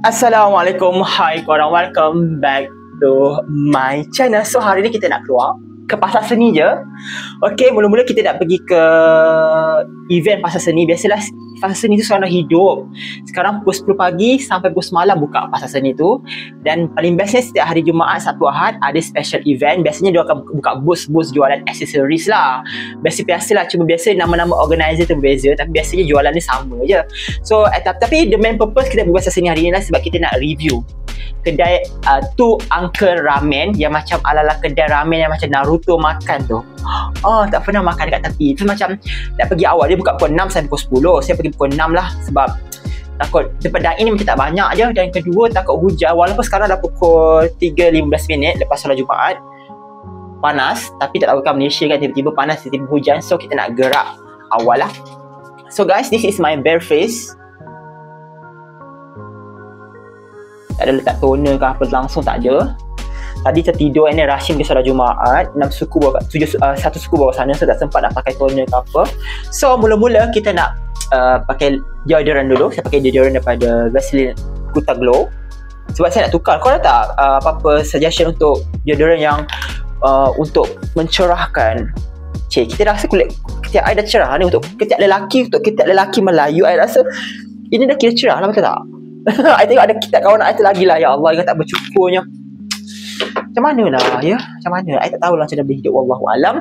Assalamualaikum, hai korang, welcome back to my channel. So hari ni kita nak keluar ke pasar seni je. Okay, mula-mula kita nak pergi ke event pasar seni. Biasalah pasar seni tu dah hidup. Sekarang pukul 10 pagi sampai pukul semalam buka pasar seni tu. Dan paling bestnya setiap hari Jumaat, Sabtu Ahad ada special event. Biasanya dia akan buka booth-booth jualan accessories lah. Biasa-biasa lah, cuma biasa nama-nama organizer tu berbeza Tapi biasanya jualan ni sama je. So, eh, tapi the main purpose kita buat pasar seni hari ni lah Sebab kita nak review kedai uh, tu Uncle Ramen yang macam ala-ala kedai ramen yang macam Naruto makan tu. Oh, tak pernah makan dekat tepi. Itu macam nak pergi awal dia buka pukul 6 sampai pukul 10. Saya pergi pukul 6 lah sebab takut daripada ini macam tak banyak je dan kedua takut hujan walaupun sekarang dah pukul 3.15 minit lepas solat Jumaat panas tapi tak tahu kan Malaysia kan tiba-tiba panas tiba-tiba hujan so kita nak gerak awal lah so guys this is my bare face tak ada letak toner ke apa langsung tak ada tadi tertidur ni Rashim ke solat Jumaat enam suku bawa tujuh uh, satu suku bawah sana so tak sempat nak pakai toner ke apa. So mula-mula kita nak uh, pakai deodorant dulu. Saya pakai deodorant daripada Vaseline Kuta Glow. Sebab saya nak tukar kau ada tak uh, apa-apa suggestion untuk deodorant yang uh, untuk mencerahkan? Cik, kita rasa kulit ketiak air dah cerah ni untuk ketiak lelaki untuk ketiak lelaki Melayu I rasa ini dah kira cerah lah betul tak? I tengok ada kitab kawan tu lagi lah Ya Allah Ingat tak bercukurnya Macam mana lah ya. Macam mana? I tak tahu lah Macam mana berhidup Wallahualam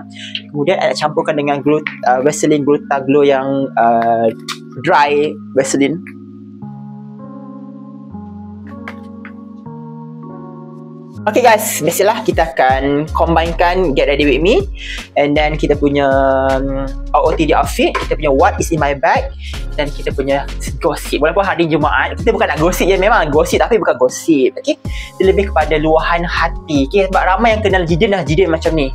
Kemudian I nak campurkan dengan glut, uh, Vaseline Gluta Glow yang uh, Dry Vaseline Okay guys, biasalah kita akan combinekan Get Ready With Me. And then kita punya um, OOTD outfit Kita punya What Is In My Bag Dan kita punya gosip. Walaupun hari Jumaat Kita bukan nak gosip je. Memang gosip tapi bukan gosip Okay? Dia lebih kepada luahan hati Okay? Sebab ramai yang kenal Jidin dah Jidin macam ni.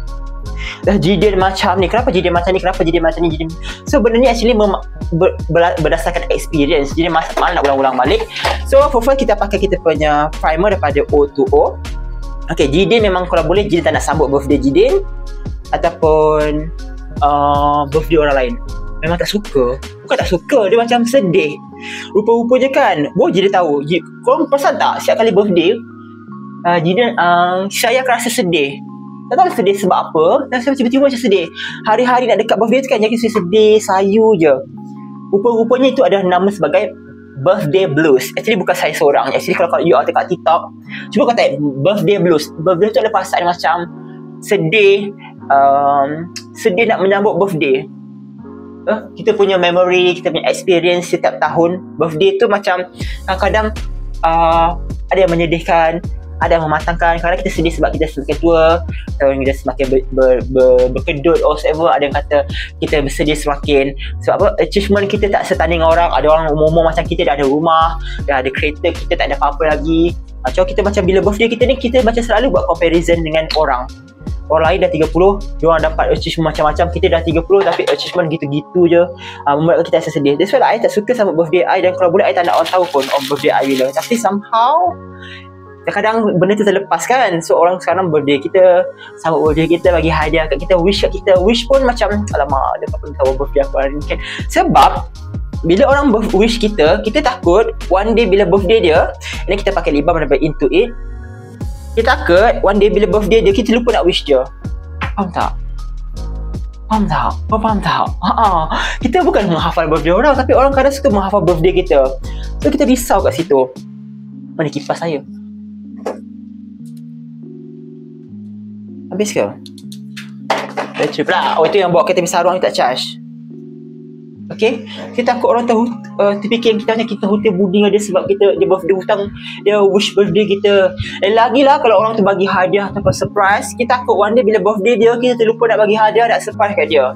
Dah jidin macam ni. Kenapa jidin macam ni? Kenapa jidin macam ni? Jidin so benda ni actually mem- ber- ber- berdasarkan experience. Jadi mas- malas nak ulang-ulang balik. So for first kita pakai kita punya primer daripada O2O Okay, Jidin memang kalau boleh Jidin tak nak sambut birthday Jidin Ataupun uh, Birthday orang lain. Memang tak suka. Bukan tak suka Dia macam sedih. Rupa-rupanya kan Boh Jidin tahu. Jid, Korang perasan tak Setiap kali birthday uh, Jidin uh, Saya akan rasa sedih. Tak tahu sedih sebab apa Dan saya tiba-tiba macam sedih. Hari-hari nak dekat birthday tu kan Jadi saya sedih Sayu je. Rupa-rupanya itu adalah nama sebagai birthday blues. Actually bukan saya seorang. Actually kalau, kalau you ada kat TikTok, cuba kau type birthday blues. Birthday tu adalah perasaan macam sedih, um, sedih nak menyambut birthday. Uh, kita punya memory, kita punya experience setiap tahun. Birthday tu macam kadang-kadang uh, ada yang menyedihkan, ada yang mematangkan kadang kita sedih sebab kita semakin tua tahun kita semakin ber, ber, ber, berkedut or whatever ada yang kata kita bersedih semakin. Sebab apa? Achievement kita tak setanding orang. Ada orang umur-umur macam kita dah ada rumah dah ada kereta kita tak ada apa-apa lagi. Macam kita macam bila birthday kita ni kita macam selalu buat comparison dengan orang. Orang lain dah 30 dia orang dapat achievement macam-macam kita dah 30 tapi achievement gitu-gitu je. Uh, membuatkan kita rasa sedih. That's why like, I tak suka sama birthday I dan kalau boleh I tak nak orang tahu pun on birthday I bila tapi somehow kadang-kadang benda tu terlepas kan. So orang sekarang birthday kita sambut birthday kita bagi hadiah kat kita wish kat kita. Wish pun macam alamak dia tak tahu birthday aku hari ni. Kan? Sebab bila orang wish kita kita takut one day bila birthday dia ni kita pakai libam daripada into it kita takut one day bila birthday dia kita lupa nak wish dia. Faham tak? Faham tak? Kau faham tak? Ha Kita bukan menghafal birthday orang Tapi orang kadang suka menghafal birthday kita. So kita risau kat situ. Mana kipas saya? Habis ke? Battery pula. Oh itu yang bawa kereta sarung ni tak charge. Okay Kita takut orang tahu uh, Terfikir kita macam kita hutang budi dengan dia Sebab kita Dia birthday hutang Dia wish birthday kita Dan lagi lah Kalau orang tu bagi hadiah Tanpa surprise Kita takut one day Bila birthday dia Kita terlupa nak bagi hadiah Nak surprise kat dia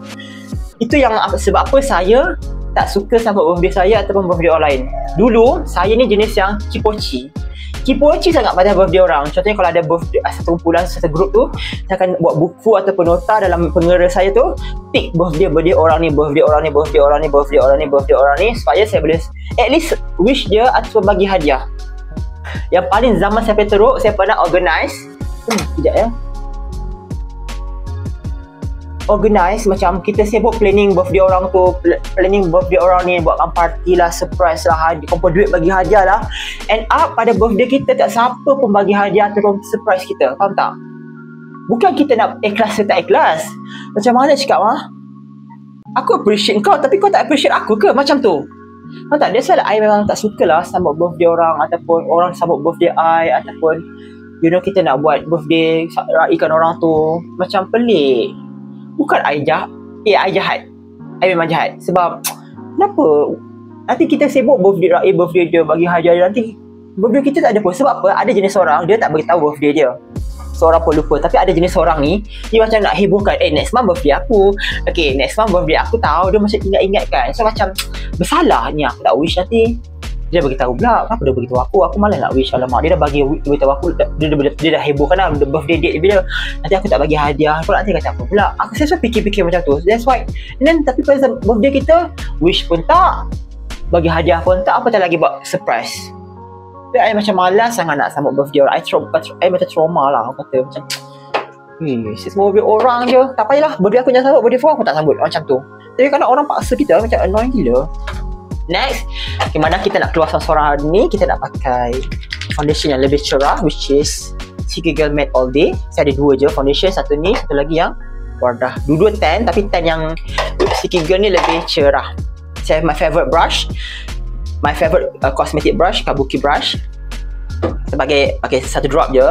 Itu yang Sebab apa saya Tak suka sambut birthday saya Ataupun birthday orang lain Dulu Saya ni jenis yang Cipoci Kipoci sangat pada birthday orang. Contohnya kalau ada birthday ah, Satu kumpulan Satu grup tu Saya akan buat buku Ataupun nota Dalam pengera saya tu Pick birthday Birthday orang ni Birthday orang ni Birthday orang ni Birthday orang ni Birthday orang ni Supaya saya boleh At least Wish dia Ataupun bagi hadiah. Yang paling zaman saya teruk Saya pernah organize Hmm Sekejap ya organize macam kita sibuk planning birthday orang tu pl- planning birthday orang ni buat party lah surprise lah kumpul duit bagi hadiah lah. And up pada birthday kita tak siapa pun bagi hadiah atau surprise kita. Faham tak? Bukan kita nak ikhlas atau tak ikhlas. Macam mana cakap mah aku appreciate kau tapi kau tak appreciate aku ke? Macam tu. Faham tak? That's why like, I memang tak suka lah sambut birthday orang ataupun orang sambut birthday I ataupun you know kita nak buat birthday raikan orang tu. Macam pelik bukan I jahat eh I jahat. I memang jahat. Sebab kenapa? Nanti kita sibuk birthday raih birthday dia bagi dia nanti birthday kita tak ada pun. Sebab apa? Ada jenis orang dia tak beritahu birthday dia. Seorang pun lupa. Tapi ada jenis orang ni dia macam nak hebohkan eh next month birthday aku. Okay next month birthday aku tahu dia macam ingat-ingat kan so macam bersalah ni aku tak wish nanti dia beritahu pula kenapa dia beritahu aku? Aku malas nak wish alamak. Dia dah bagi beritahu aku dia, dia, dia, dia dah hebohkan lah birthday date dia. Nanti aku tak bagi hadiah aku nanti kata apa pula. Aku selalu fikir-fikir macam tu. That's why. And then tapi pada birthday kita wish pun tak bagi hadiah pun tak apa tak lagi buat surprise. Tapi I macam malas sangat nak sambut birthday orang. I macam trauma lah aku kata macam Hmm, semua birthday orang je. Tak payahlah Birthday aku jangan sambut Birthday orang aku tak sambut. Macam tu. Tapi kalau orang paksa kita Macam annoying gila Next, gimana kita nak keluar seorang hari ni, kita nak pakai foundation yang lebih cerah which is Siki Girl Matte All Day. Saya ada dua je foundation, satu ni, satu lagi yang Wardah. Dua-dua tan tapi tan yang Siki Girl ni lebih cerah. Saya my favorite brush. My favorite uh, cosmetic brush, Kabuki brush. Sebagai pakai satu drop je.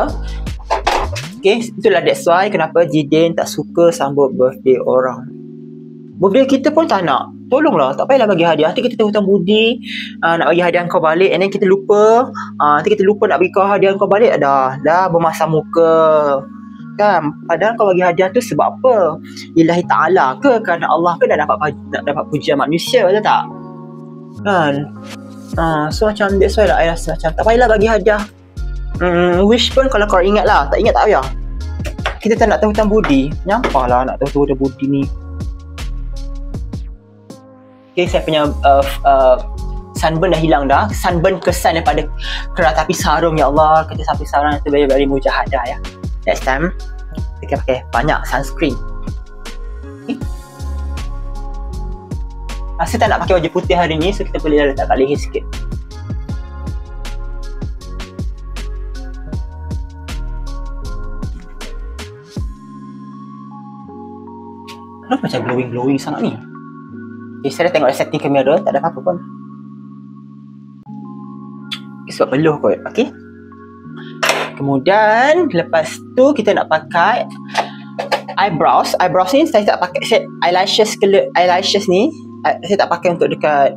Okay, itulah that's why kenapa Jidin tak suka sambut birthday orang. Birthday kita pun tak nak. Tolonglah tak payahlah bagi hadiah. Nanti kita hutang budi uh, nak bagi hadiah kau balik and then kita lupa uh, nanti kita lupa nak bagi kau hadiah kau balik dah dah bermasa muka. Kan? Padahal kau bagi hadiah tu sebab apa? Ilahi ta'ala ke? Kerana Allah ke dah dapat nak dapat pujian manusia betul tak? Kan? Uh, so macam that's why lah I rasa macam tak payahlah bagi hadiah. Hmm, wish pun kalau kau ingat lah. Tak ingat tak payah. Kita tak nak tahu hutang budi. Nyampah lah nak tahu hutang budi ni Okay, saya punya uh, uh, sunburn dah hilang dah. Sunburn kesan daripada kerat api sarung ya Allah. Kita sampai sarung itu very very mujahadah ya. Next time kita pakai banyak sunscreen. Okay. Rasa tak nak pakai baju putih hari ni so kita boleh letak kat leher sikit. Kenapa macam glowing-glowing sangat ni? Okay, saya tengok setting kamera, tak ada apa-apa pun. Okay, sebab peluh kot, okay. Kemudian, lepas tu kita nak pakai eyebrows. Eyebrows ni saya tak pakai, saya, eyelashes, eyelashes ni, saya tak pakai untuk dekat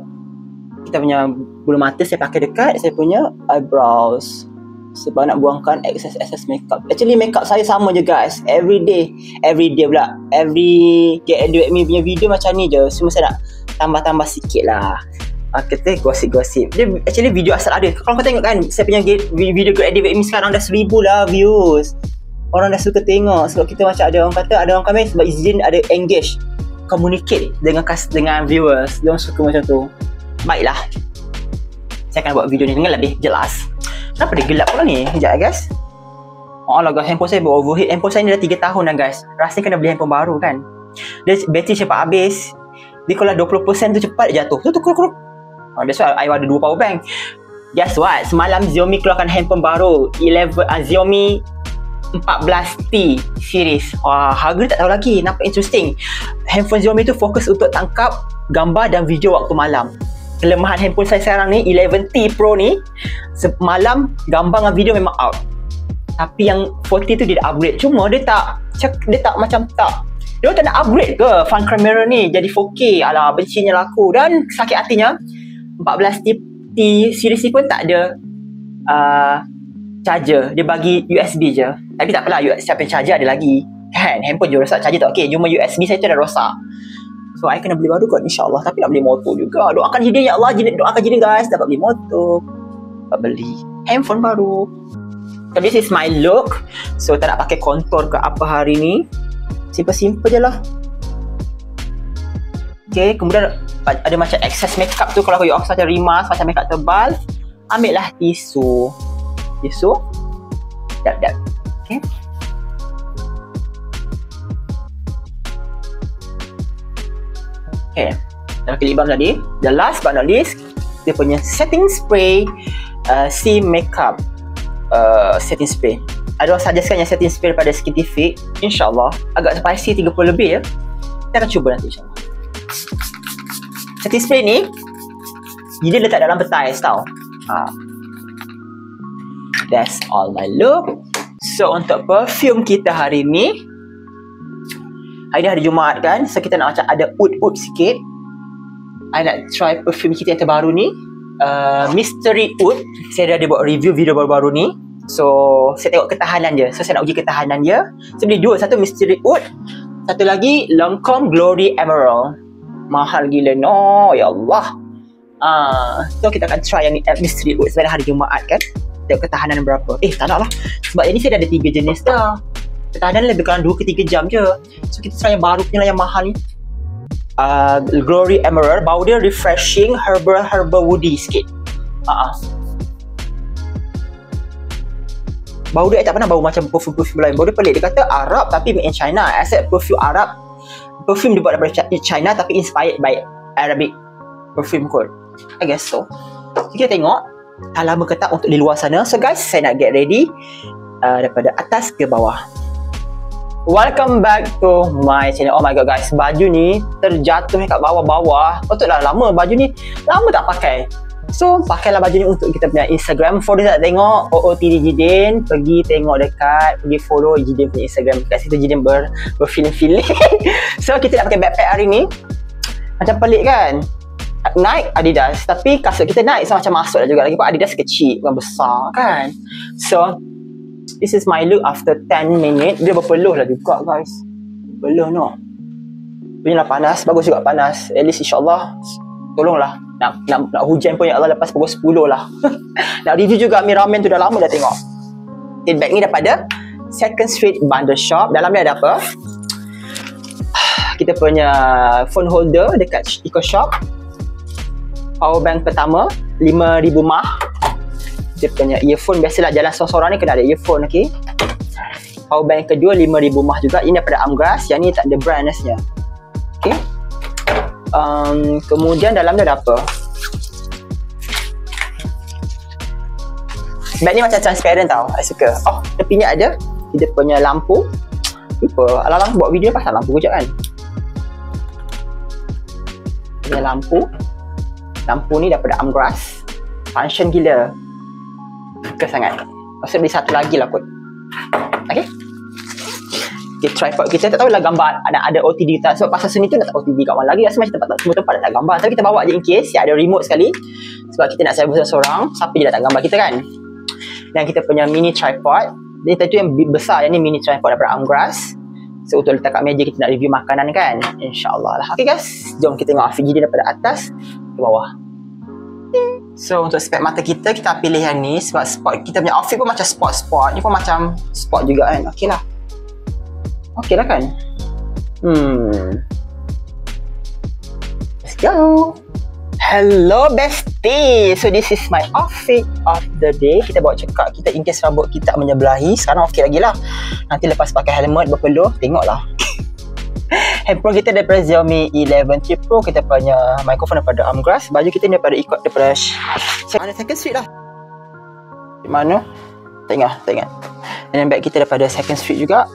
kita punya bulu mata, saya pakai dekat saya punya eyebrows sebab nak buangkan excess excess makeup. Actually makeup saya sama je guys. Every day, every day pula. Every get do me punya video macam ni je. Semua saya nak tambah-tambah sikit lah. Uh, kita gosip-gosip. Dia actually video asal ada. Kalau kau tengok kan, saya punya video Good Edit Me sekarang dah seribu lah views. Orang dah suka tengok sebab kita macam ada orang kata, ada orang komen sebab izin ada engage. Communicate dengan dengan viewers. Dia orang suka macam tu. Baiklah. Saya akan buat video ni dengan lebih jelas. Kenapa dia gelap pula ni? Sekejap guys. Oh lah guys, handphone saya ber-overheat. Handphone saya ni dah 3 tahun dah guys. Rasanya kena beli handphone baru kan. Dia bateri cepat habis. Dia kalau 20% tu cepat jatuh. Tu tu kuruk kuruk. Oh, that's why I ada dua power bank. Guess what? Semalam Xiaomi keluarkan handphone baru. 11 uh, Xiaomi 14T series. Wah, harga tak tahu lagi. Nampak interesting. Handphone Xiaomi tu fokus untuk tangkap gambar dan video waktu malam kelemahan handphone saya sekarang ni 11T Pro ni semalam gambar dengan video memang out. Tapi yang 40 tu dia dah upgrade. Cuma dia tak dia tak macam tak dia tak nak upgrade ke front camera ni. Jadi 4K alah bencinya laku. Dan sakit hatinya 14T T series ni pun tak ada uh, charger. Dia bagi USB je. Tapi tak apalah siapa yang charger ada lagi. Kan handphone je rosak charger tak okey. Cuma USB saya tu dah rosak So I kena beli baru kot insyaAllah. Tapi nak beli motor juga. Doakan Jidin ya Allah Jidin, Doakan Jidin guys Dapat beli motor. Dapat beli handphone baru. So this is my look. So tak nak pakai kontor ke apa hari ni. Simple-simple je lah. Okay kemudian Ada macam excess makeup tu. Kalau you off macam rimas Macam makeup tebal Ambil lah tisu. Tisu. Dap dap Okay Okay. Klik lip tadi. The last but not least, dia punya setting spray uh, C Makeup uh, setting spray. Ada orang suggestkan yang setting spray pada Skintific. InsyaAllah. Agak spicy 30 lebih ya. Kita akan cuba nanti insyaAllah. Setting spray ni, dia letak dalam petais tau. Ha. That's all my look. So untuk perfume kita hari ni, hari ni hari Jumaat kan, so kita nak macam ada oud-oud sikit. I nak try perfume kita yang terbaru ni, uh, Mystery Oud. Saya dah ada buat review video baru-baru ni. So, saya tengok ketahanan dia. So, saya nak uji ketahanan dia. Saya beli dua. Satu Mystery Oud. Satu lagi Lancome Glory Emerald. Mahal gila. No, ya Allah. Uh, so, kita akan try yang ni uh, Mystery Oud. Sebab hari Jumaat kan. Tengok ketahanan berapa. Eh, tak nak lah. Sebab yang ni saya dah ada tiga jenis dah. Ketahanan lebih kurang 2 ke 3 jam je. So, kita try yang baru punya lah yang mahal ni. Uh, Glory Emerald. Bau dia refreshing, herbal, herbal woody sikit. Uh-uh. bau dia tak pernah bau macam perfume-perfume lain. Bau dia pelik. Dia kata Arab tapi made in China. Said perfume Arab. Perfume dibuat daripada China tapi inspired by Arabic perfume kot. I guess so. So, kita tengok tak lama ke tak untuk di luar sana. So guys, saya nak get ready uh, daripada atas ke bawah. Welcome back to my channel. Oh my god guys, baju ni terjatuh kat bawah-bawah. Patutlah lama baju ni lama tak pakai. So, pakailah baju ni untuk kita punya Instagram. For tak tengok OOTD Jidin, pergi tengok dekat, pergi follow Jidin punya Instagram. Dekat situ Jidin ber, berfeeling-feeling. so, kita nak pakai backpack hari ni. Macam pelik kan? Naik Adidas. Tapi kasut kita naik so macam masuk dah juga. Lagi pun Adidas kecil, bukan besar kan? So, this is my look after 10 minutes. Dia berpeluh lah juga guys. Peluh no. Bunyilah panas. Bagus juga panas. At least insyaAllah. Tolonglah nak, nak, nak hujan pun ya Allah lepas pukul 10 lah nak review juga mi ramen tu dah lama dah tengok bag ni daripada Second Street Bundle Shop dalam dia ada apa kita punya phone holder dekat Eco Shop power bank pertama 5000 mah dia punya earphone biasalah jalan seorang-seorang ni kena ada earphone ok power bank kedua 5000 mah juga. Ini daripada Amgras yang ni tak ada brand asnya ok um, kemudian dalam dia ada apa? Bag ni macam transparent tau I suka. Oh tepinya ada dia punya lampu. Lupa alang-alang buat video pasal lampu kejap kan? Punya lampu. Lampu ni daripada Amgras function gila suka sangat. Maksud beli satu lagi lah kot. Ok okay, tripod kita tak tahu lah gambar ada ada OTD tak. Sebab pasal seni tu nak tak OTD kat mana lagi. Rasa macam tempat semua tempat tak gambar. Tapi kita bawa je in case ya ada remote sekali. Sebab kita nak servis seorang siapa je datang gambar kita kan? Dan kita punya mini tripod dia tu yang besar yang ni mini tripod daripada Amgras so untuk letak kat meja kita nak review makanan kan? Insyaallah lah. Ok guys. Jom kita tengok dia daripada atas ke bawah So untuk spek mata kita kita pilih yang ni sebab spot kita punya outfit pun macam spot-spot ni pun macam spot juga kan okey lah Okay lah kan? Hmm. Let's go. Hello bestie. So this is my outfit of the day. Kita bawa cekak kita in case rambut kita menyebelahi. Sekarang okey lagi lah. Nanti lepas pakai helmet berpeluh, tengoklah. Handphone kita daripada Xiaomi 11 T Pro Kita punya microphone daripada Amgras Baju kita ni daripada ikut daripada Mana second street lah. Di mana? Tengok, tengok Dan bag kita daripada second street juga.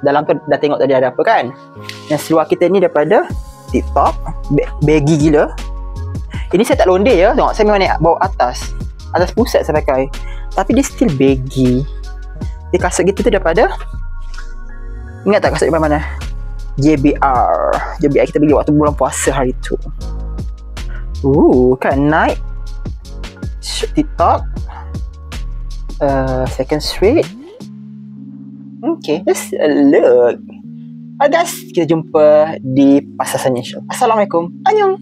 Dalam tu dah tengok tadi ada apa kan? Yang seluar kita ni daripada TikTok baggy gila. Ini saya tak londe ya tengok. Saya memang naik bawa atas. Atas pusat saya pakai. Tapi dia still baggy. Dia kasut kita tu daripada ingat tak kasut daripada mana JBR JBR kita beli waktu bulan puasa hari tu Ooh, kan naik TikTok uh, Second Street Okay, let's look. Guys, kita jumpa di pasar sana insyaAllah. Assalamualaikum. Annyeong.